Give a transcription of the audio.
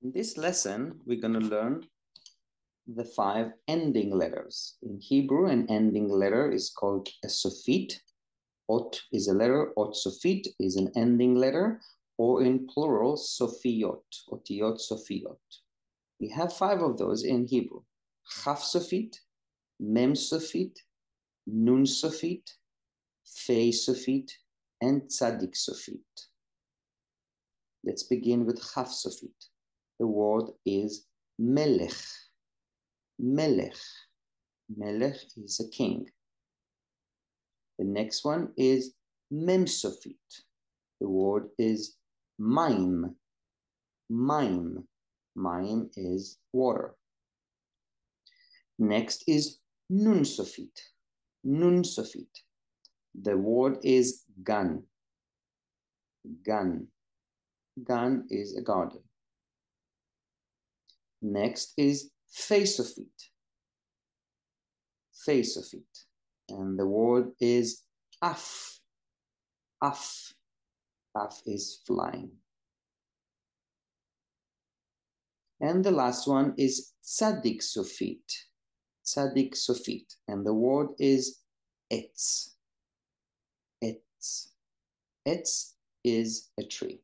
In this lesson, we're going to learn the five ending letters. In Hebrew, an ending letter is called a sofit. Ot is a letter, ot sofit is an ending letter, or in plural, sofiot, otiot sofiot. We have five of those in Hebrew. Chaf sofit, mem sofit, nun sofit, fei sofit, and tzadik sofit. Let's begin with chaf sofit. The word is melech. Melech. Melech is a king. The next one is memsofit. The word is mayim. Mayim. Mayim is water. Next is nunsofit. Nunsofit. The word is gan. Gan. Gan is a garden. Next is fei sofit. Face of it. And the word is af. Af. Af is flying. And the last one is tzadik sofit. Tzadik sofit. And the word is etz. Etz. Etz is a tree.